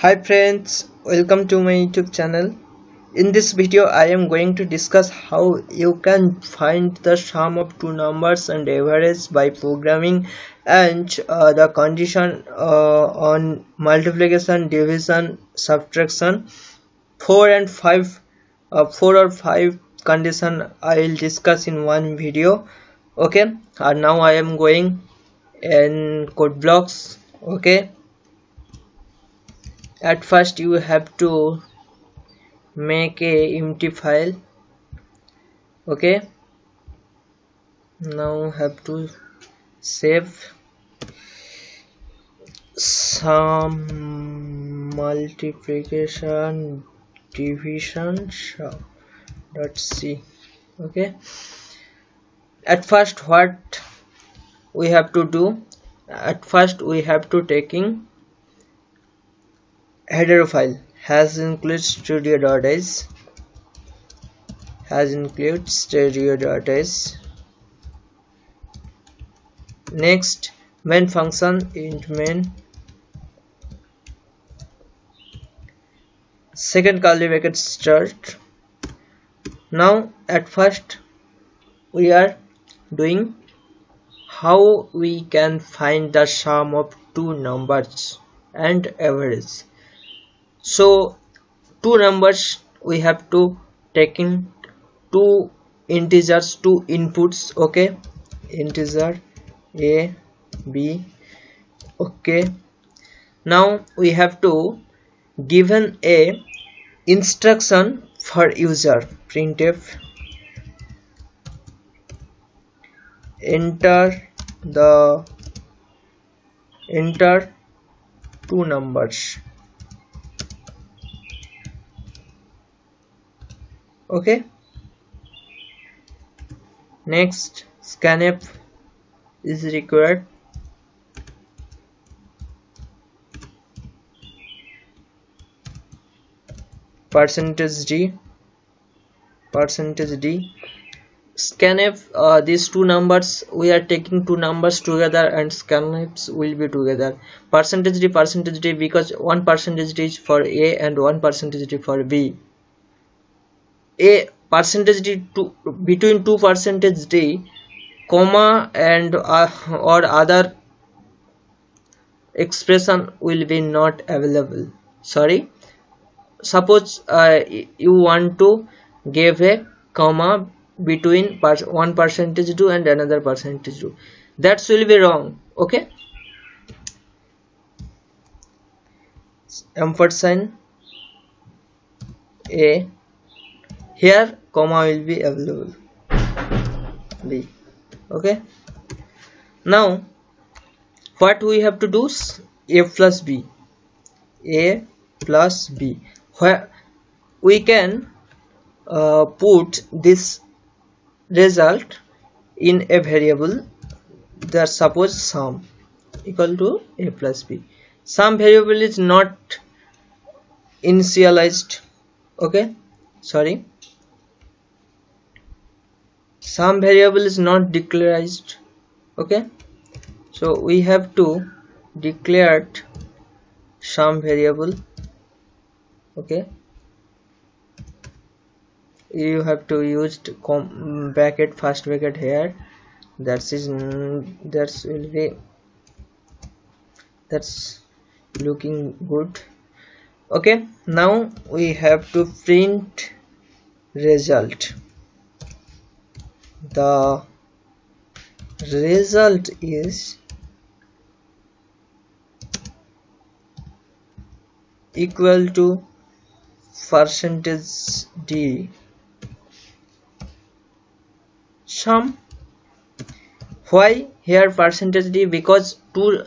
Hi friends, welcome to my YouTube channel. In this video I am going to discuss how you can find the sum of two numbers and average by programming and uh, the condition uh, on multiplication, division, subtraction. 4 and 5, uh, 4 or 5 condition I will discuss in one video. Okay, and now I am going in code blocks. Okay at first you have to make a empty file okay? Now have to save some multiplication division dot c okay? At first what we have to do? At first we have to taking header file has include stdio.h has include stdio.h next main function int main. Second curly bracket start. Now at first we are doing how we can find the sum of two numbers and average so two numbers we have to taking two integers two inputs okay? Integer a b okay? Now we have to given a instruction for user. Printf enter the enter two numbers okay? Next scanf is required. Percentage d. Percentage d. Scanf uh, these two numbers we are taking two numbers together and scanfs will be together. Percentage d percentage d because one percentage d is for a and one percentage d for b a percentage to between two percentage d comma and uh, or other expression will be not available. Sorry. Suppose uh, you want to give a comma between one percentage do and another percentage do that will be wrong. Okay? Ampersand a here comma will be available. B. Okay? Now what we have to do? Is a plus b. A plus b. Where we can uh, put this result in a variable that suppose sum equal to a plus b. Sum variable is not initialized. Okay? Sorry sum variable is not declared okay? So we have to declare sum variable okay? You have to use bracket first bracket here. That is that's will be that's looking good okay? Now we have to print result the result is equal to percentage d. Sum why here percentage d? Because two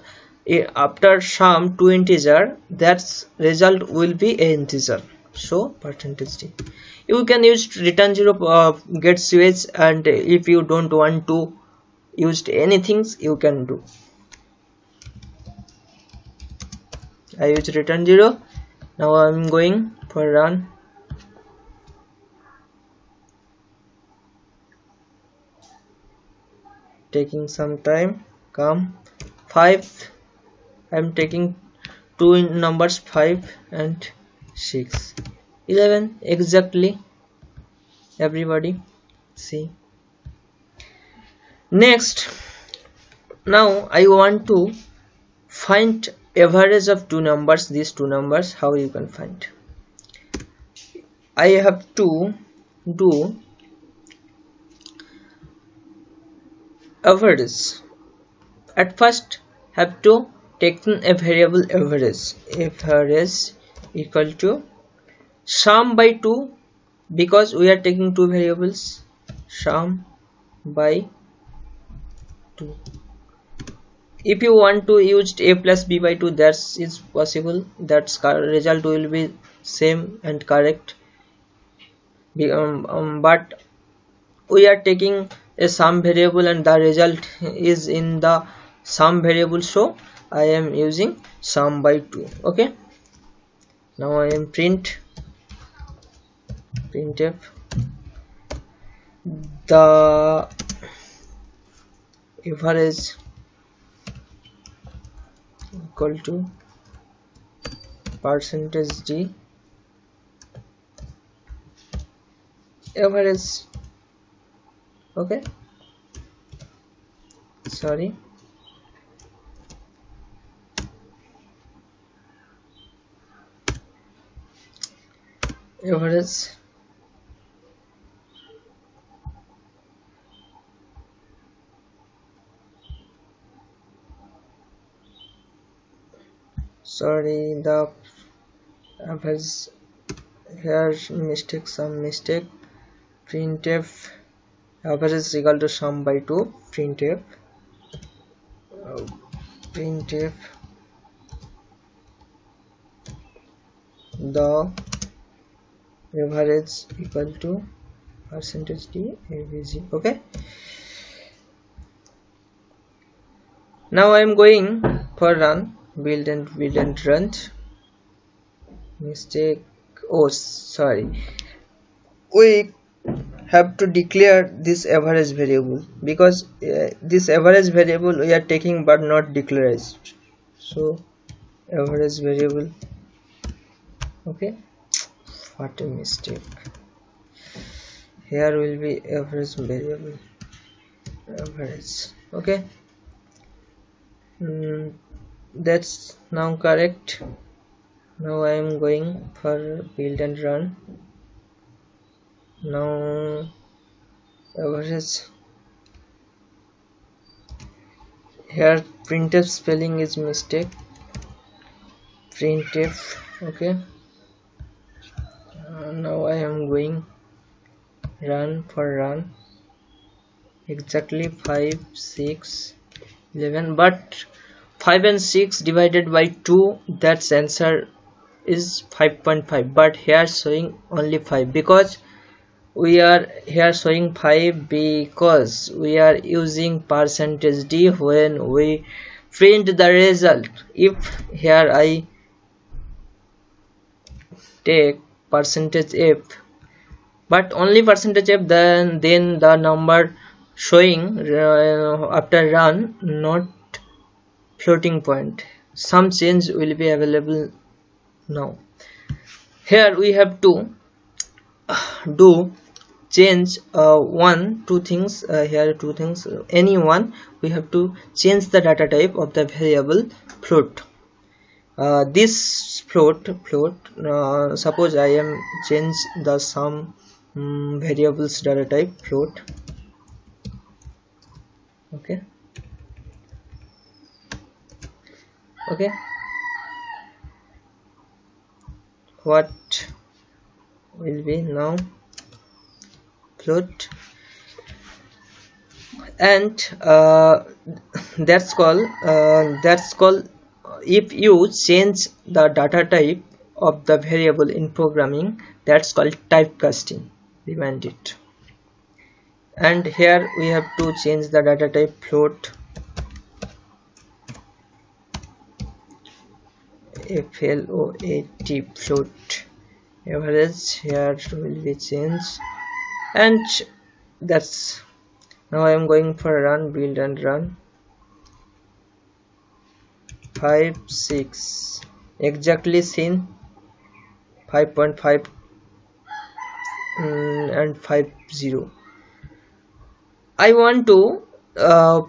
eh, after sum two integer that's result will be a integer. So percentage d you can use return zero uh, get switch and if you don't want to use anything you can do. I use return zero. Now I'm going for run. Taking some time. Come. 5 I'm taking two numbers 5 and 6 11 exactly. Everybody see. Next now I want to find average of two numbers these two numbers how you can find. I have to do average at first have to take a variable average. Average equal to sum by 2 because we are taking two variables. Sum by 2 if you want to use a plus b by 2 that is possible. That result will be same and correct. Um, um, but we are taking a sum variable and the result is in the sum variable. So I am using sum by 2 okay? Now I am print printf the average equal to percentage d average okay sorry. Average sorry the average here mistake some mistake. Printf average is equal to sum by 2 printf uh, printf the average equal to percentage d avg okay. Now i am going for run build and build and run. Mistake. Oh sorry. We have to declare this average variable because uh, this average variable we are taking but not declared so average variable. Okay. What a mistake. Here will be average variable. Average. Okay. Mm, that's now correct. Now I am going for build and run. Now average here printf spelling is mistake. Printf okay. Uh, now I am going run for run. Exactly 5 6 11 but 5 and 6 divided by 2 that's answer is 5.5 but here showing only 5 because we are here showing 5 because we are using percentage d when we print the result. If here i take percentage f but only percentage f then then the number showing uh, after run not floating point. Some change will be available now. Here we have to do change uh, one two things uh, here two things any one we have to change the data type of the variable float. Uh, this float float uh, suppose I am change the sum um, variables data type float. Okay okay. What will be now? Float and uh, that's called uh, that's called if you change the data type of the variable in programming that's called typecasting. Remind it. And here we have to change the data type float float float average here will be changed and that's now I am going for run build and run. 5 6 exactly seen 5.5 mm, and 50 I want to uh,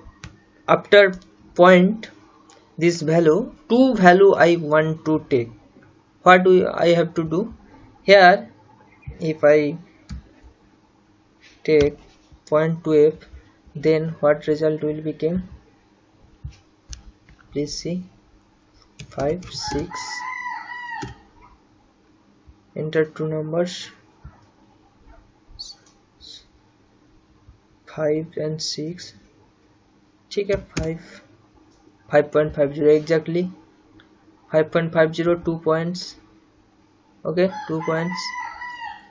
after point this value two value I want to take. What do I have to do? Here if I take 0.2f then what result will become please see. 5 6 enter two numbers. 5 and 6 check a 5 5.50 exactly. 5.50 2 points. Okay 2 points.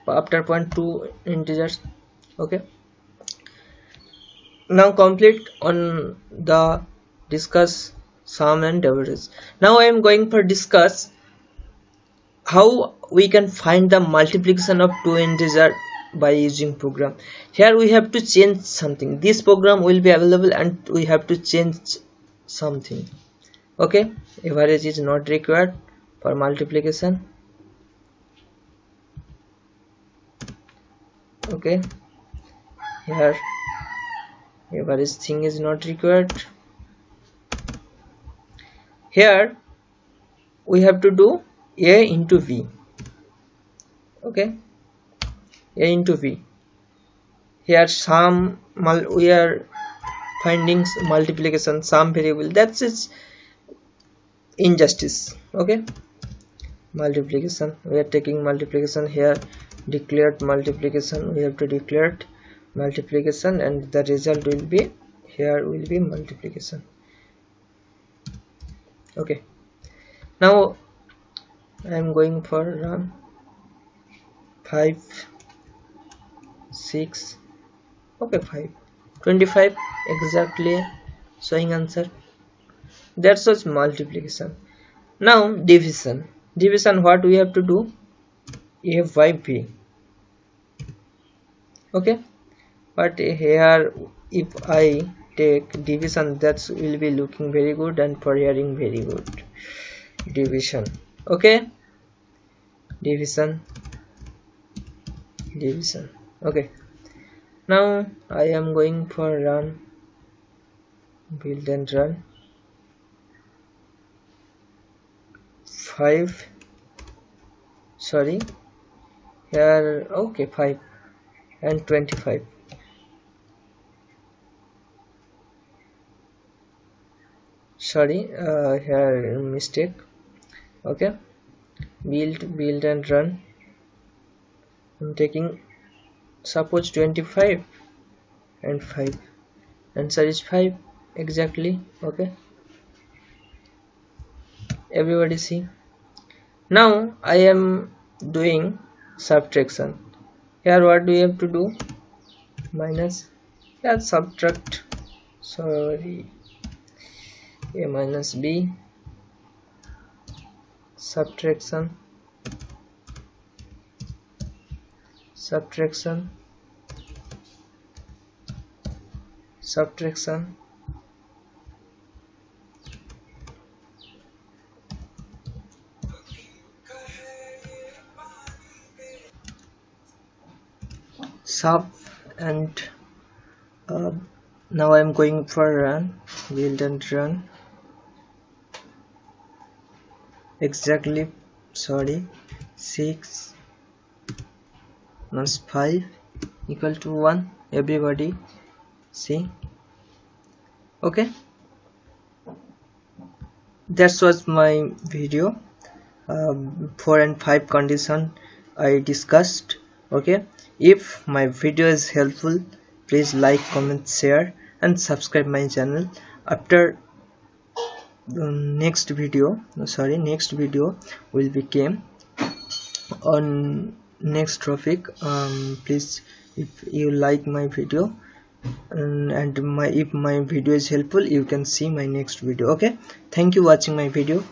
After point 2 integers. Okay. Now complete on the discuss sum and average now i am going for discuss how we can find the multiplication of two integer by using program. Here we have to change something. This program will be available and we have to change something. Okay average is not required for multiplication. Okay here average thing is not required. Here we have to do a into v. Okay a into v. Here sum we are finding multiplication sum variable that's its injustice okay? Multiplication we are taking multiplication here declared multiplication we have to declare multiplication and the result will be here will be multiplication okay? Now I am going for run 5 6 okay 5 25 exactly showing answer. That's was multiplication now division. Division what we have to do? A by b okay? But here if i take division that will be looking very good and for hearing very good. Division. Okay? Division. Division. Okay now I am going for run. Build and run. 5 sorry. Here okay 5 and 25 sorry uh, here mistake. Okay. Build build and run. I'm taking suppose 25 and 5 answer is 5 exactly okay. Everybody see? Now I am doing subtraction. Here what we have to do? Minus yeah subtract. Sorry. A minus b. Subtraction subtraction. Subtraction. Sub and uh, now I'm going for run build and run. Exactly sorry 6 minus 5 equal to 1 everybody see? Okay. That was my video. Um, 4 and 5 condition I discussed. Okay. If my video is helpful please like comment share and subscribe my channel. After the next video sorry next video will become on next topic um, please if you like my video and, and my if my video is helpful you can see my next video okay? Thank you watching my video